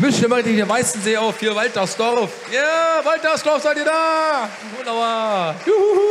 Mischte mal den See auf, hier Waltersdorf. Ja, Waltersdorf seid ihr da? Wunderbar. Juhu.